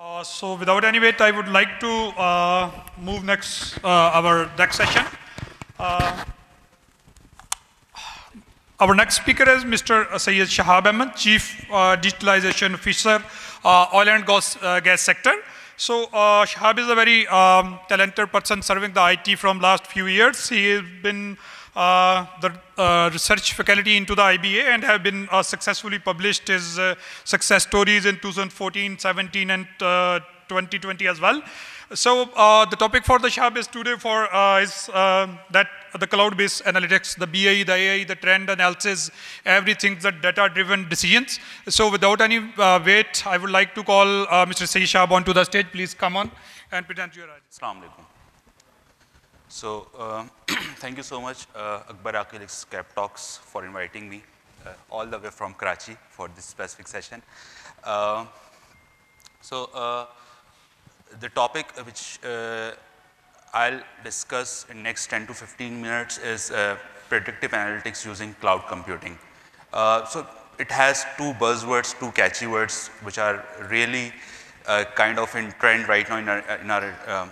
Uh, so without any wait, I would like to uh, move next uh, our next session. Uh, our next speaker is Mr. Syed Shahab Ahmed, Chief uh, Digitalization Officer, Oil and Gas, gas Sector. So Shahab is a very um, talented person serving the IT from last few years. He has been uh, the uh, research faculty into the IBA and have been uh, successfully published his success stories in 2014, 17 and 2020 as well. So the topic for the Shahab is today for is that the cloud-based analytics, the BI, the AI, the trend analysis, everything, the data-driven decisions. So without any uh, wait, I would like to call uh, Mr. Sayyid Shahab onto the stage. Please come on and present your ideas. So uh, thank you so much, uh, Akbar Akil's Cap Talks for inviting me uh, all the way from Karachi for this specific session. Uh, so uh, the topic which uh, I'll discuss in next 10 to 15 minutes is predictive analytics using cloud computing. so it has two buzzwords, two catchy words, which are really kind of in trend right now in our, in our um,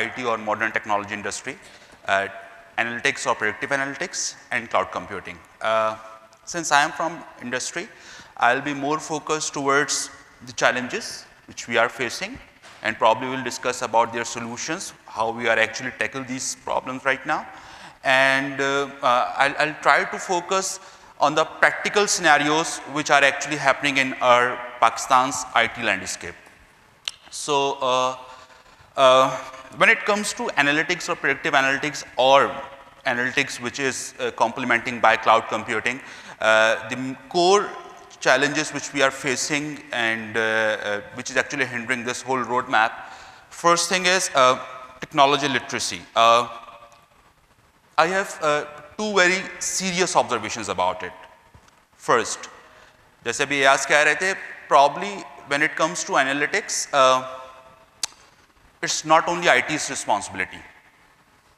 IT or modern technology industry, uh, analytics or predictive analytics and cloud computing. Uh, since I am from industry, I'll be more focused towards the challenges which we are facing and probably we'll discuss about their solutions, how we are actually tackle these problems right now. And uh, uh, I'll, I'll, try to focus on the practical scenarios which are actually happening in our Pakistan's IT landscape. So, uh, uh when it comes to analytics or predictive analytics or analytics which is uh, complementing by cloud computing, uh, the core challenges which we are facing and uh, uh which is actually hindering this whole roadmap. First thing is uh, technology literacy. Uh, I have two very serious observations about it. First, जैसे भी यास कह रहे थे, probably when it comes to analytics, it's not only IT's responsibility.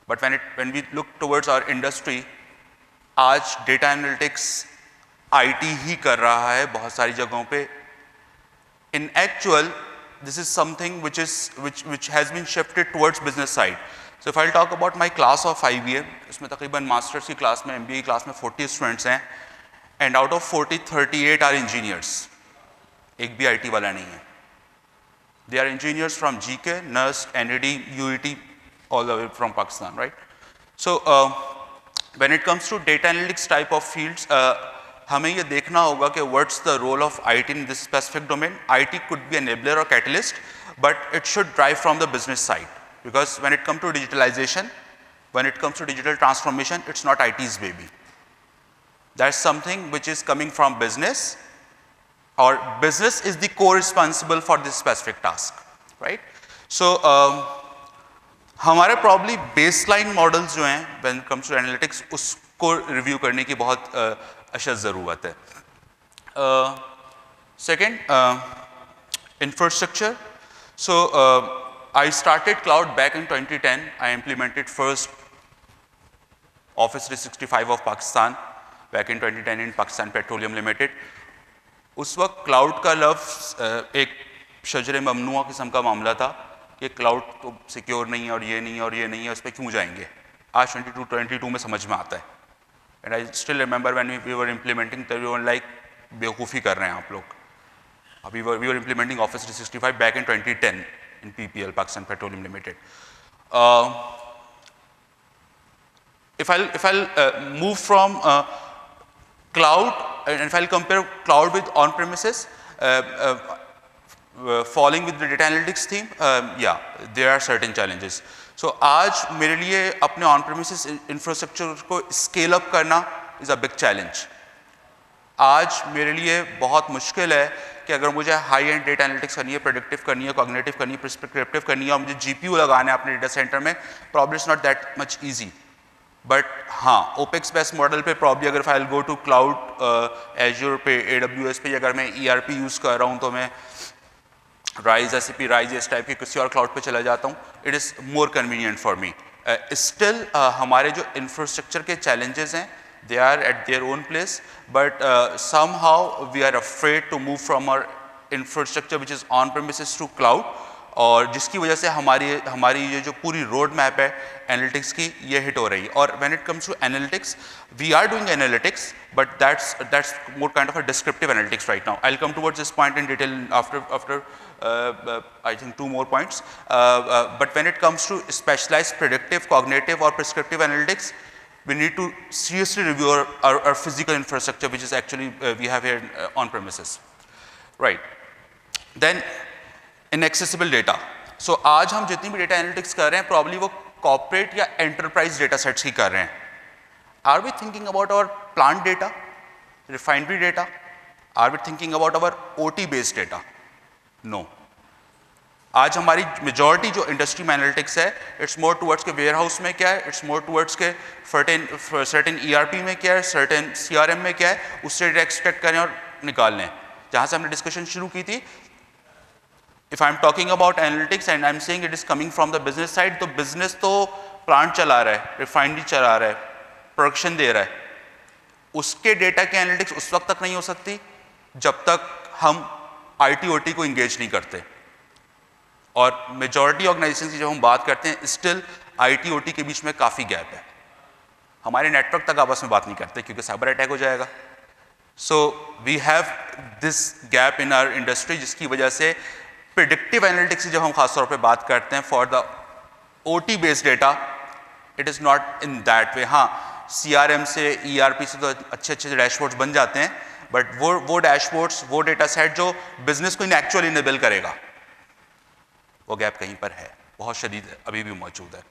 But when, it, when we look towards our industry, आज data analytics IT ही कर रहा है बहुत सारी जगहों पे in actual this is something which is which which has been shifted towards business side so if i'll talk about my class of IBA इसमें तकरीबन मास्टर्स की क्लास में MBA क्लास में 40 स्टूडेंट्स हैं and out of 40 38 are engineers एक भी IT वाला नहीं है they are engineers from GK, NERST, NAD, UET, all the way from Pakistan, right? So uh, when it comes to data analytics type of fields, uh, हमें ये देखना होगा कि what's the role of IT in this specific domain. IT could be enabler or catalyst, but it should drive from the business side. Because when it comes to digitalization, when it comes to digital transformation, it's not IT's baby. That's something which is coming from business or business is the co-responsible for this specific task, right? So, um, हमारे probably baseline models जो हैं when comes to analytics उसको review करने की बहुत अशद ज़रूरत है second infrastructure. So, uh, I started cloud back in 2010. I implemented first Office 365 of Pakistan back in 2010 in Pakistan Petroleum Limited. उस वक्त क्लाउड का लफ्ज़ एक शजर ममनुआ किस्म का मामला था कि क्लाउड तो सिक्योर नहीं है और ये नहीं और ये नहीं है उस पर क्यों जाएँगे? आज 22 22 में समझ में आता है। And I still remember when we were implementing one like बेवकूफ़ी कर रहे हैं आप लोग। अभी we were implementing office 365 back in 2010 in P P L Pakistan petroleum limited if I'll uh, move from uh, cloud and if I'll compare cloud with on-premises, falling with the data analytics theme, um, yeah, there are certain challenges. So आज मेरे लिए अपने on premises infrastructure को scale up करना is a big challenge आज मेरे लिए बहुत मुश्किल है कि अगर मुझे हाई एंड डेटा एनालिटिक्स करनी है प्रोडक्टिव करनी है कॉग्निटिव करनी है प्रिस्क्रिप्टिव करनी है और मुझे जीपीयू लगाना है अपने डेटा सेंटर में problem is not that much easy but हाँ ओपेक्स बेस्ट मॉडल पे प्रॉब्ली अगर file go to cloud Azure पे ए डब्ल्यू एस पे अगर मैं ई आर पी यूज़ कर रहा हूँ तो मैं राइज एस पी राइज इस टाइप के किसी और क्लाउड पे चला जाता हूँ। It is more convenient for me still हमारे जो इंफ्रास्ट्रक्चर के चैलेंजेस हैं they are at their own place but somehow we are afraid to move from our infrastructure which is on premises to cloud और जिसकी वजह से हमारी हमारी ये जो पूरी रोड मैप है एनालिटिक्स की ये हिट हो रही है। और when it comes to analytics we are doing analytics but that's that's more kind of a descriptive analytics right now I will come towards this point in detail after after I think two more points but when it comes to specialised predictive cognitive और prescriptive analytics we need to seriously review our, our, our physical infrastructure which is actually uh, we have here uh, on premises. Right. Then inaccessible data so आज हम जितनी भी data analytics कर रहे हैं probably वो cooperate या enterprise data sets ही कर रहे हैं। Are we thinking about our plant data refinery data are we thinking about our O T based data no आज हमारी मेजोरिटी जो इंडस्ट्री एनालिटिक्स है इट्स मोर टुवर्ड्स के वेयर हाउस में क्या है इट्स मोर टुवर्ड्स के फर्टेन सर्टेन ई आर पी में क्या है सर्टेन सी आर एम में क्या है, उससे डेटा एक्सट्रैक्ट करें और निकाल लें। जहाँ से हमने डिस्कशन शुरू की थी if I am talking about analytics and I am saying it is coming from the business side तो बिज़नेस तो प्लांट चला रहा है रिफाइनरी चला रहा है प्रोडक्शन दे रहा है। उसके डेटा के एनालिटिक्स उस वक्त तक नहीं हो सकती, जब तक हम आई टी को इंगेज नहीं करते। और मेजॉरिटी ऑर्गेनाइजेशन की जब हम बात करते हैं स्टिल आईटी ओटी के बीच में काफ़ी गैप है। हमारे नेटवर्क तक आपस में बात नहीं करते, क्योंकि साइबर अटैक हो जाएगा। So we have this gap in our industry जिसकी वजह से प्रिडिक्टिव एनालिटिक्स की जब हम खासतौर पे बात करते हैं for the O T based data it is not in that way हाँ सी आर एम से ई आर पी से तो अच्छे अच्छे डैशबोर्ड्स बन जाते हैं बट वो वो डैशबोर्ड्स वो डेटा सेट जो बिज़नेस को इन एक्चुअल इनेबल करेगा, वो गैप कहीं पर है, बहुत शदीद अभी भी मौजूद है।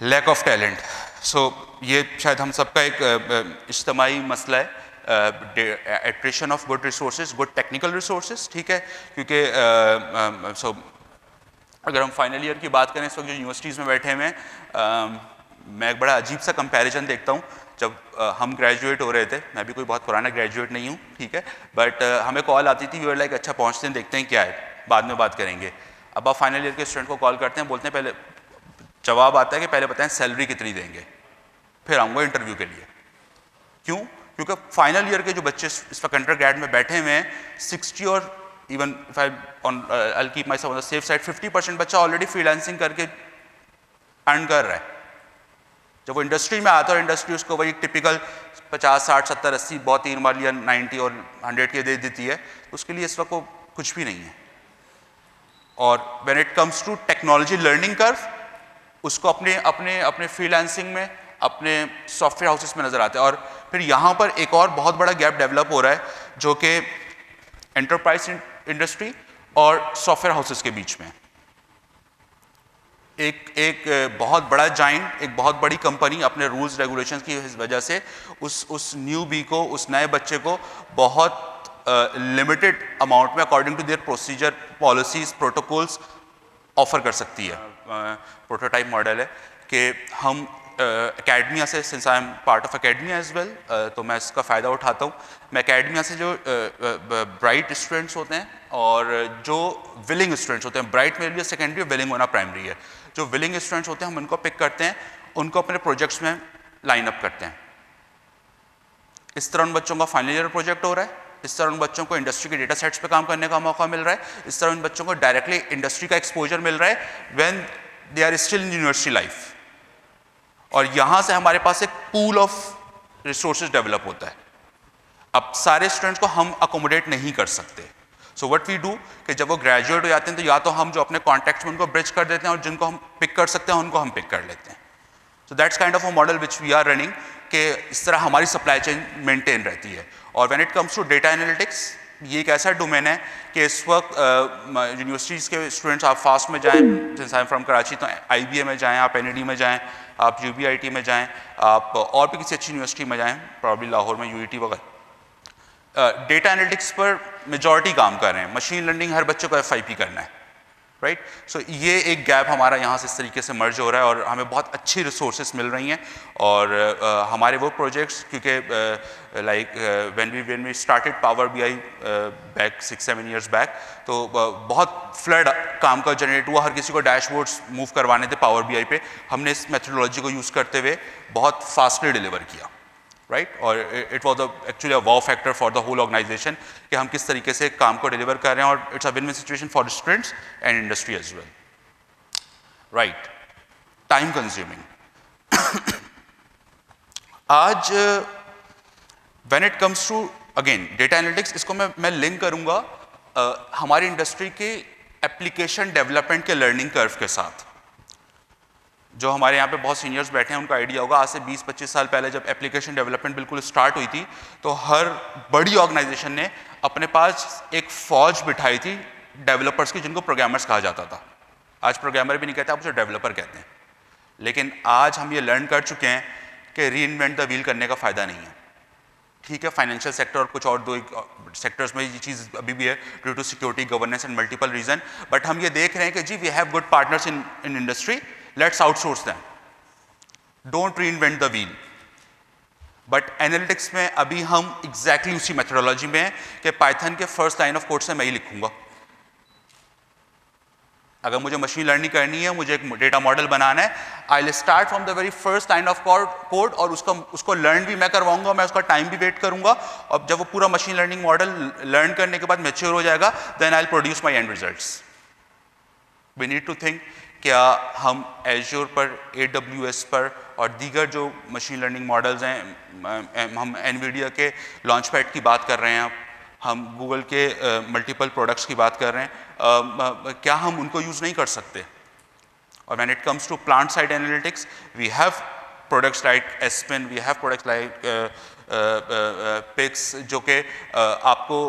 लैक ऑफ़ टैलेंट सो ये शायद हम सबका एक इज्तमाही मसला है। Attrition of good resources good technical resources ठीक है? क्योंकि सो अगर हम फाइनल ईयर की बात करें इस वक्त जो यूनिवर्सिटीज़ में बैठे हुए हैं मैं एक बड़ा अजीब सा कंपैरिजन देखता हूँ। जब uh, हम ग्रेजुएट हो रहे थे मैं भी कोई बहुत पुराना ग्रेजुएट नहीं हूँ ठीक है? बट uh, हमें कॉल आती थी वी लाइक अच्छा पहुँचते हैं देखते हैं क्या है। बाद में बात करेंगे। अब आप फाइनल ईयर के स्टूडेंट को कॉल करते हैं बोलते हैं पहले जवाब आता है कि पहले बताएँ सैलरी कितनी देंगे? फिर आऊँगा इंटरव्यू के लिए। क्यों? क्योंकि फाइनल ईयर के जो बच्चे इस वक्त अंडर ग्रेड में बैठे हुए हैं सिक्सटी और even if I on I keep my on safe side fifty percent बच्चा ऑलरेडी फ्रीलांसिंग करके अर्न कर रहा है। जब वो इंडस्ट्री में आता है इंडस्ट्री उसको वही टिपिकल पचास, साठ, सत्तर, अस्सी, बहुत ही लिया नाइन्टी और हंड्रेड के दे देती है तो उसके लिए इस वक्त को कुछ भी नहीं है। और when it comes to technology learning curve उसको अपने अपने अपने फ्रीलांसिंग में अपने सॉफ्टवेयर हाउसेस में नज़र आते हैं। और फिर यहाँ पर एक और बहुत बड़ा गैप डेवलप हो रहा है, जो कि एंटरप्राइज इंडस्ट्री और सॉफ्टवेयर हाउसेस के बीच में एक एक बहुत बड़ा जाइंट एक बहुत बड़ी कंपनी अपने रूल्स रेगुलेशंस की वजह से उस उस न्यू बी को, उस नए बच्चे को बहुत लिमिटेड अमाउंट में according to their procedure policies protocols offer कर सकती है। प्रोटोटाइप मॉडल है कि हम अकेडमिया uh, से since I am part of academia as well तो मैं इसका फ़ायदा उठाता हूँ। मैं अकेडमिया से जो ब्राइट uh, स्टूडेंट्स होते हैं और जो विलिंग स्टूडेंट्स होते हैं ब्राइट मेरे लिए सेकेंडरी और विलिंग होना प्राइमरी है। जो विलिंग स्टूडेंट्स होते हैं हम उनको पिक करते हैं उनको अपने प्रोजेक्ट्स में लाइन अप करते हैं। इस तरह उन बच्चों का फाइनल ईयर प्रोजेक्ट हो रहा है इस तरह उन बच्चों को इंडस्ट्री के डेटा सेट्स पे काम करने का मौका मिल रहा है इस तरह उन बच्चों को डायरेक्टली इंडस्ट्री का एक्सपोजर मिल रहा है when they are still in university life और यहाँ से हमारे पास एक पूल ऑफ़ रिसोर्सेज डेवलप होता है। अब सारे स्टूडेंट्स को हम अकोमोडेट नहीं कर सकते। सो वट वी डू कि जब वो ग्रेजुएट हो जाते हैं तो या तो हम जो अपने कॉन्टैक्ट में उनको ब्रिज कर देते हैं और जिनको हम पिक कर सकते हैं, उनको हम पिक कर लेते हैं। So that's kind of a model which we are running कि इस तरह हमारी सप्लाई चेन मेंटेन रहती है। और when it comes to data analytics ये एक ऐसा डोमेन है कि इस वक्त यूनिवर्सिटीज़ के स्टूडेंट्स आप फास्ट में जाएँ फ्रॉम कराची तो आई में जाएँ, आप एन में जाएँ आप UBIT में जाएँ, आप और भी किसी अच्छी यूनिवर्सिटी में जाएँ प्रॉब्ली लाहौर में UET वगैरह। डेटा एनालिटिक्स पर मेजॉरिटी काम कर रहे हैं। मशीन लर्निंग हर बच्चे को एफआईपी करना है। Right right? सो so, ये एक गैप हमारा यहाँ से इस तरीके से मर्ज हो रहा है और हमें बहुत अच्छी रिसोर्सेज मिल रही हैं और uh, हमारे वो प्रोजेक्ट्स क्योंकि like when we when we started power B I back six seven years back तो बहुत फ्लड काम का जनरेट हुआ। हर किसी को डैशबोर्ड्स मूव करवाने थे पावर बी पे। हमने इस मेथडोलॉजी को यूज़ करते हुए बहुत फास्टली डिलीवर किया। राइट और it was actually a wow factor for the whole organisation कि हम किस तरीके से काम को डिलीवर कर रहे हैं और it's a win win situation for students and industry as well right time consuming आज when it comes to again data analytics इसको मैं मैं लिंक करूँगा uh, हमारी इंडस्ट्री के एप्लीकेशन डेवलपमेंट के लर्निंग कर्व के साथ. जो हमारे यहाँ पे बहुत सीनियर्स बैठे हैं, उनका आइडिया होगा। आज से 20-25 साल पहले जब एप्लीकेशन डेवलपमेंट बिल्कुल स्टार्ट हुई थी तो हर बड़ी ऑर्गेनाइजेशन ने अपने पास एक फौज बिठाई थी डेवलपर्स की, जिनको प्रोग्रामर्स कहा जाता था। आज प्रोग्रामर भी नहीं कहते, आप उसे डेवलपर कहते हैं। लेकिन आज हम ये लर्न कर चुके हैं कि री इन्वेंट द व्हील करने का फ़ायदा नहीं है। ठीक है फाइनेंशियल सेक्टर और कुछ और दो सेक्टर्स में ये चीज़ अभी भी है due to security governance and multiple reason but हम ये देख रहे हैं कि जी we have good partners in in industry outsource them don't reinvent the wheel but analytics में अभी हम एग्जैक्टली exactly उसी मेथोडोलॉजी में हैं कि पाइथन के फ़र्स्ट लाइन ऑफ़ कोड से मैं ही लिखूँगा। अगर मुझे मशीन लर्निंग करनी है, मुझे एक डेटा मॉडल बनाना है I will start from the very first line of code और उसका, उसको लर्न भी मैं करवाऊँगा, मैं उसका टाइम भी वेट करूँगा। और जब वो पूरा मशीन लर्निंग मॉडल लर्न करने के बाद मेच्योर हो जाएगा then I will produce my end result we need to think क्या हम एजोर पर एडब्ल्यूएस पर और दीगर जो मशीन लर्निंग मॉडल्स हैं हम एनवीडिया के लॉन्च पैड की बात कर रहे हैं हम गूगल के मल्टीपल प्रोडक्ट्स की बात कर रहे हैं क्या हम उनको यूज़ नहीं कर सकते? और when it comes to plant side analytics we have products like Aspen we have products like Pix जो कि आपको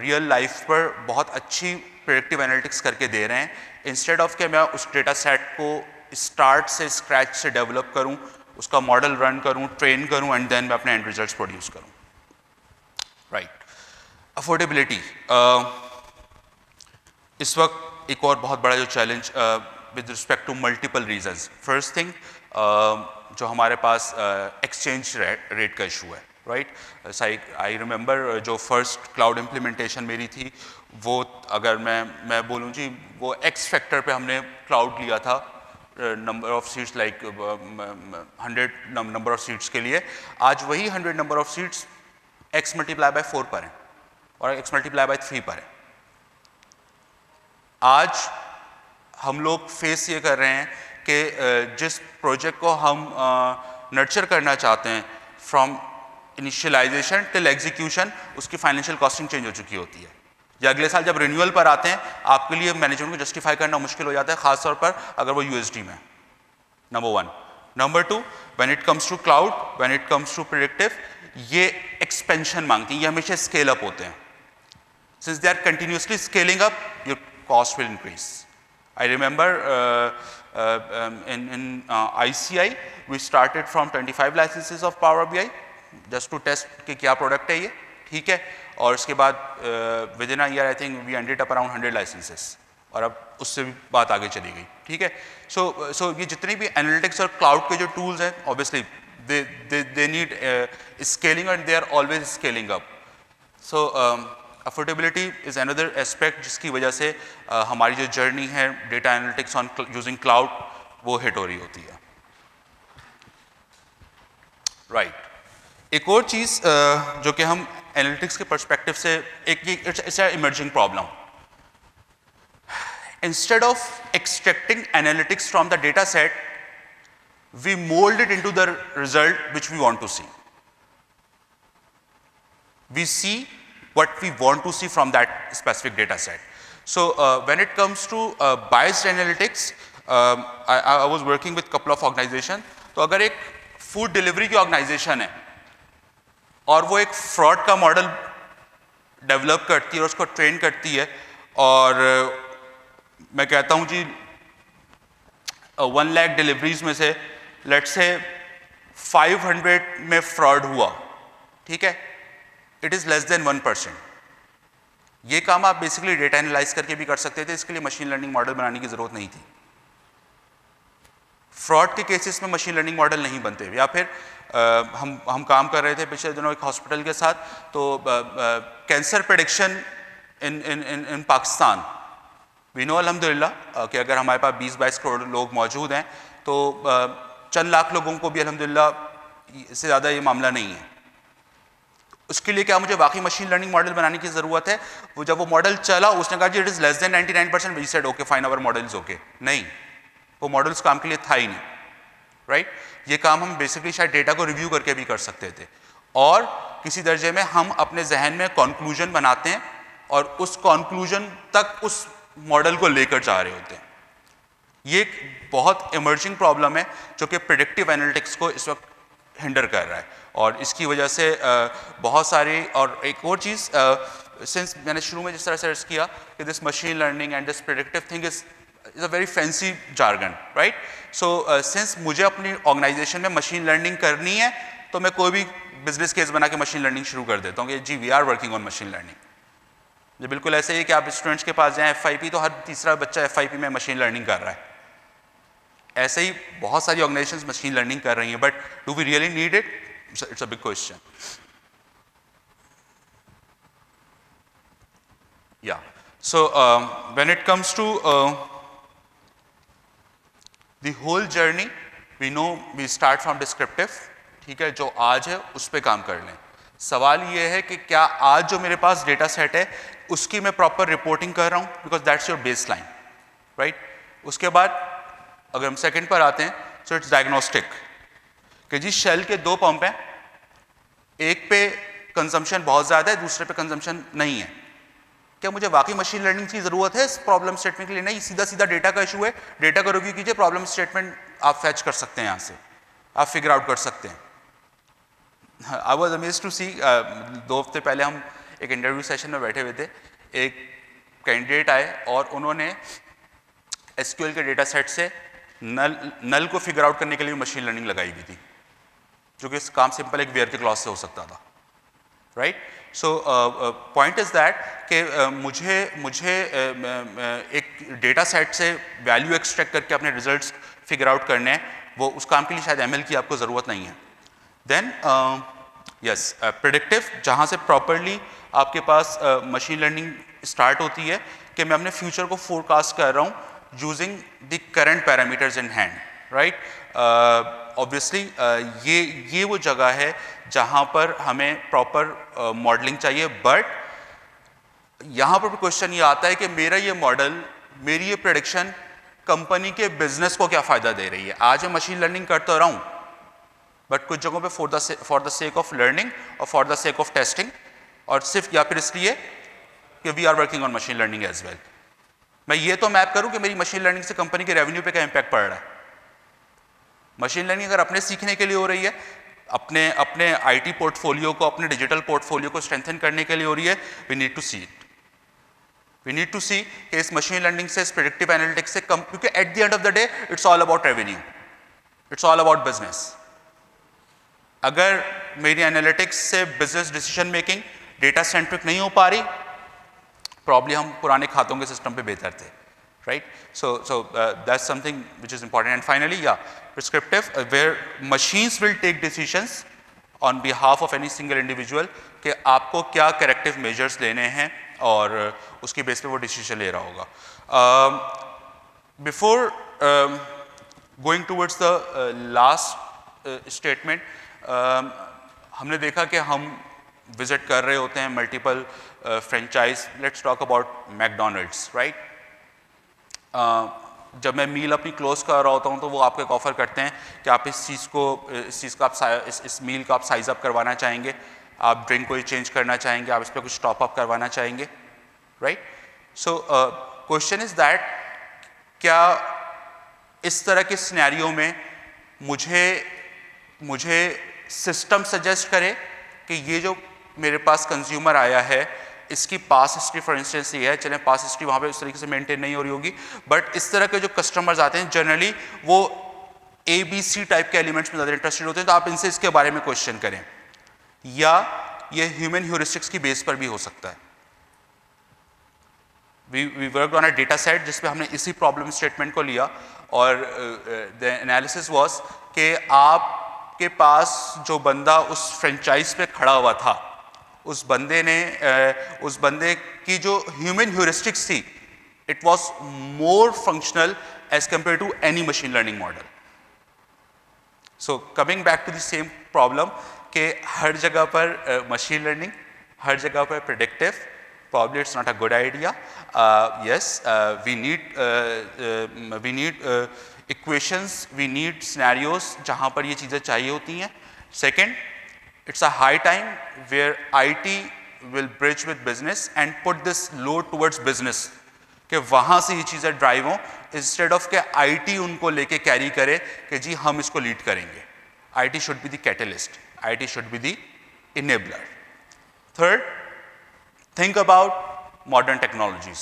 रियल लाइफ पर बहुत अच्छी प्रोडक्टिव एनालिटिक्स करके दे रहे हैं। इंस्टेड ऑफ़ के मैं उस डेटा सेट को स्टार्ट से स्क्रैच से डेवलप करूँ, उसका मॉडल रन करूँ ट्रेन करूँ एंड देन मैं अपने एंड रिजल्ट्स प्रोड्यूस करूँ। राइट अफोर्डेबिलिटी इस वक्त एक और बहुत बड़ा जो challenge with respect to multiple reasons first thing जो हमारे पास एक्सचेंज रेट का इशू है। राइट आई रिमेंबर जो फ़र्स्ट क्लाउड इम्प्लीमेंटेशन मेरी थी वो अगर मैं मैं बोलूँ जी, वो एक्स फैक्टर पे हमने क्लाउड लिया था number of seats like hundred number of seats के लिए। आज वही hundred number of seats X multiply by four पर हैं और एक्स मल्टीप्लाई बाय थ्री पर हैं। आज हम लोग फेस ये कर रहे हैं कि जिस प्रोजेक्ट को हम नर्चर करना चाहते हैं फ्रॉम इनिशियलाइजेशन टिल एग्जीक्यूशन उसकी फाइनेंशियल कॉस्टिंग चेंज हो चुकी होती है। या अगले साल जब रिन्यूअल पर आते हैं आपके लिए मैनेजमेंट को जस्टिफाई करना मुश्किल हो जाता है खासतौर पर अगर वो यूएसडी में number one number two when it comes to cloud when it comes to predictive ये एक्सपेंशन मांगती है ये हमेशा स्केल अप होते हैं। Since they are continuously scaling up your cost will increase I remember in in uh, ICI we started from 25 licenses of Power BI just to कि क्या product है ये। ठीक है? और उसके बाद within year I think we ended up around hundred licences और अब उससे भी बात आगे चली गई ठीक है? सो so, सो so ये जितने भी एनालिटिक्स और क्लाउड के जो टूल्स हैं obviously they they need scaling and they are always scaling up so affordability is another aspect जिसकी वजह से uh, हमारी जो जर्नी है data analytics on using cloud वो हिट हो रही होती है। Right right. एक और चीज़ uh, जो कि हम एनालिटिक्स के परस्पेक्टिव से एक ये it's emerging problem instead of extracting analytics from the data set we mold it into the result which we want to see we see what we want to see from that specific data set. So uh, when it comes to uh, biased analytics, um, I, I was working with couple of organization. तो अगर एक food delivery की organisation है और वो एक fraud का model develop करती है और उसको ट्रेन करती है। और मैं कहता हूँ जी वन लैख डिलीवरीज में से लेट से 500 में फ्रॉड हुआ, ठीक है? It is less than one percent. ये काम आप बेसिकली डेटा एनालाइज करके भी कर सकते थे, इसके लिए मशीन लर्निंग मॉडल बनाने की ज़रूरत नहीं थी। फ्रॉड के केसेस में मशीन लर्निंग मॉडल नहीं बनते या फिर आ, हम हम काम कर रहे थे पिछले दिनों एक हॉस्पिटल के साथ तो cancer prediction in in in in Pakistan we know अलहमदिल्ला कि अगर हमारे पास 20-22 करोड़ लोग मौजूद हैं तो आ, चंद लाख लोगों को भी अलहमदिल्ला से ज़्यादा ये मामला नहीं है। उसके लिए क्या मुझे बाकी मशीन लर्निंग मॉडल बनाने की ज़रूरत है? वो जब वो मॉडल चला उसने कहा जी it is less than 99 percent we said okay fine our model okay नहीं। वो मॉडल उस काम के लिए था ही नहीं राइट right? ये काम हम बेसिकली शायद डेटा को रिव्यू करके भी कर सकते थे। और किसी दर्जे में हम अपने जहन में कॉन्क्लूजन बनाते हैं और उस कॉन्क्लूजन तक उस मॉडल को लेकर जा रहे होते हैं। ये एक बहुत इमर्जिंग प्रॉब्लम है जो कि प्रिडिक्टिव एनालिटिक्स को इस वक्त हिंडर कर रहा है। और इसकी वजह से बहुत सारी और एक और चीज़ सिंस मैंने शुरू में जिस तरह से अर्ज़ किया कि this machine learning and this predictive thing is is a very fancy jargon right so since मुझे अपनी ऑर्गेनाइजेशन में मशीन लर्निंग करनी है तो मैं कोई भी बिज़नेस केस बना के मशीन लर्निंग शुरू कर देता हूँ कि जी we are working on machine learning ये बिल्कुल ऐसे ही कि आप स्टूडेंट्स के पास जाएँ एफ़ तो हर तीसरा बच्चा एफआईपी में मशीन लर्निंग कर रहा है। ऐसे ही बहुत सारी ऑर्गेनाइजेशन मशीन लर्निंग कर रही हैं but do we really need it it's a big question या so when it comes to the whole journey we know we start from descriptive ठीक है, जो आज है, उस पर काम कर लें। सवाल ये है कि क्या आज जो मेरे पास डेटा सेट है, उसकी मैं प्रॉपर रिपोर्टिंग कर रहा हूँ? Because that's your baseline right उसके बाद, अगर हम सेकंड पर आते हैं सो इट्स डायग्नोस्टिक कि जी शेल के दो पंप हैं। एक पे कंजम्पशन बहुत ज़्यादा है, दूसरे पे कंजम्पशन नहीं है। क्या मुझे वाकई मशीन लर्निंग की ज़रूरत है? इस प्रॉब्लम स्टेटमेंट के लिए नहीं सीधा सीधा डेटा का इशू है। डेटा का रिव्यू कीजिए प्रॉब्लम स्टेटमेंट आप फैच कर सकते हैं यहाँ से। आप फिगर आउट कर सकते हैं। I was amaze to see दो हफ़्ते पहले हम एक इंटरव्यू सेशन में बैठे हुए थे। एक कैंडिडेट आए और उन्होंने एसक्यूएल के डेटा सेट से नल नल को फिगर आउट करने के लिए मशीन लर्निंग लगाई हुई थी, जो कि इस काम सिंपल एक वेयर के क्लॉस से हो सकता था। Right so point is that कि uh, मुझे मुझे uh, uh, एक डेटा सेट से वैल्यू एक्सट्रैक्ट करके अपने रिजल्ट्स फिगर आउट करने हैं वो उस काम के लिए शायद एमएल की आपको ज़रूरत नहीं है। देन यस प्रिडिक्टिव जहाँ से प्रॉपरली आपके पास मशीन लर्निंग स्टार्ट होती है कि मैं अपने फ्यूचर को फोरकास्ट कर रहा हूँ using the current parameters in hand right? Obviously ये ये वो जगह है जहाँ पर हमें प्रॉपर मॉडलिंग चाहिए बट यहाँ पर भी क्वेश्चन ये आता है कि मेरा ये मॉडल मेरी ये प्रडिक्शन कंपनी के बिज़नेस को क्या फ़ायदा दे रही है? आज मैं मशीन लर्निंग करता रहा हूँ बट कुछ जगहों पे for the for the sake of learning और for the sake of testing और सिर्फ़ या फिर इसलिए कि we are working on machine learning as well मैं ये तो मैप करूँ कि मेरी मशीन लर्निंग से कंपनी के रेवेन्यू पे क्या इम्पैक्ट पड़ रहा है। मशीन लर्निंग अगर अपने सीखने के लिए हो रही है अपने अपने आईटी पोर्टफोलियो को अपने डिजिटल पोर्टफोलियो को स्ट्रेंथन करने के लिए हो रही है we need to see it we need to see कि इस मशीन लर्निंग से इस प्रिडिक्टिव एनालिटिक्स से कम क्योंकि at the end of the day it's all about revenue it's all about business अगर मेरी एनालिटिक्स से business decision making data centric नहीं हो पा रही प्रॉब्ली हम पुराने खातों के सिस्टम पे बेहतर थे so so uh, that's something which is important. And finally yeah prescriptive uh, where machines will take decisions on behalf of any single individual कि आपको क्या करेक्टिव मेजर्स लेने हैं और uh, उसके बेस पे वो डिसीज़न ले रहा होगा। Before going towards the last statement हमने देखा कि हम विज़िट कर रहे होते हैं multiple franchise let's talk about McDonald's right जब मैं मील अपनी क्लोज कर रहा होता हूँ तो वो आपको एक ऑफ़र करते हैं कि आप इस चीज़ को इस चीज़ का आप इस, इस मील का आप साइज़ अप करवाना चाहेंगे। आप ड्रिंक को चेंज करना चाहेंगे आप इस पर कुछ टॉप अप करवाना चाहेंगे right so question is that क्या इस तरह के स्नैरियो में मुझे मुझे सिस्टम सजेस्ट करे कि ये जो मेरे पास कंज्यूमर आया है इसकी पास हिस्ट्री फॉर इंस्टेंस ये है, चलें पास हिस्ट्री वहाँ पे उस तरीके से मेंटेन नहीं हो रही होगी बट इस तरह के जो कस्टमर्स आते हैं जनरली वो ए बी सी टाइप के एलिमेंट्स में ज़्यादा इंटरेस्टेड होते हैं तो आप इनसे इसके बारे में क्वेश्चन करें। या ये ह्यूमन ह्यूरिस्टिक्स की बेस पर भी हो सकता है। We work on a data set जिसपे हमने इसी प्रॉब्लम स्टेटमेंट को लिया, और द एनालिसिस वाज कि आपके पास जो बंदा उस फ्रेंचाइज पे खड़ा हुआ था उस बंदे ने उस बंदे की जो ह्यूमन ह्यूरिस्टिक्स थी it was more functional as compare to any machine learning model so coming back to the same problem के हर जगह पर मशीन uh, लर्निंग हर जगह पर predictive problem it's not a good idea yes we need we need equations we need scenarios जहाँ पर ये चीज़ें चाहिए होती हैं. Second it's a high time where IT will bridge with business and put this load towards business. कि वहाँ से ये चीज़ें ड्राइव हों इंस्टेड ऑफ के आईटी उनको लेके कैरी करे कि जी हम इसको लीड करेंगे IT should be the catalyst IT should be the enabler third think about modern technologies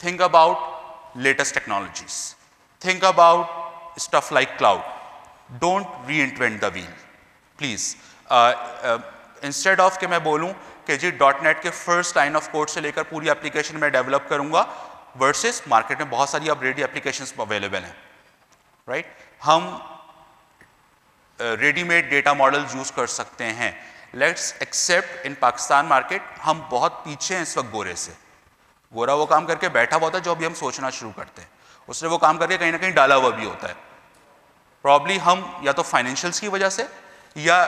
think about latest technologies think about stuff like cloud don't reinvent the wheel please Uh, of कि मैं बोलूँ कि जी dot net के first line of code से लेकर पूरी application में डेवलप करूँगा वर्सेस मार्केट में बहुत सारी अपग्रेड एप्लीकेशन अवेलेबल हैं राइट right? हम रेडीमेड डेटा मॉडल यूज़ कर सकते हैं। Let's accept in Pakistan market हम बहुत पीछे हैं इस वक्त गोरे से। गोरा वो काम करके बैठा हुआ था जो अभी हम सोचना शुरू करते हैं। उसने वो काम करके कहीं ना कहीं डाला हुआ भी होता है। प्रॉब्ली हम या तो फाइनेंशियल्स की वजह से या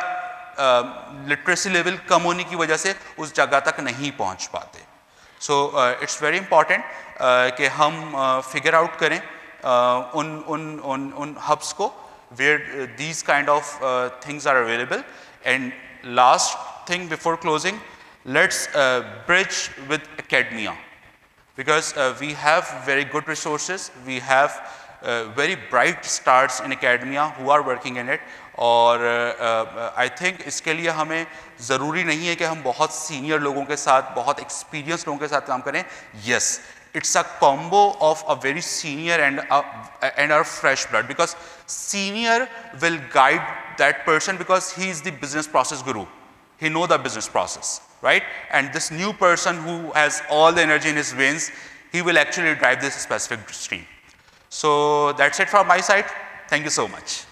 लिटरेसी लेवल कम होने की वजह से उस जगह तक नहीं पहुँच पाते। सो इट्स वेरी इंपॉर्टेंट कि हम फिगर uh, आउट करें uh, उन उन उन उन हब्स को where these kind of things are available and last thing before closing let's bridge with academia because we have very good resources we have very bright stars in academia who are working in it और आई uh, think uh, इसके लिए हमें ज़रूरी नहीं है कि हम बहुत सीनियर लोगों के साथ बहुत एक्सपीरियंस लोगों के साथ काम करें yes it's a combo of a very senior and a, and our fresh blood because senior will guide that person because he is the business process guru. He know the business process, right? And this new person who has all the energy in his veins, he will actually drive this specific stream. So that's it from my side. Thank you so much.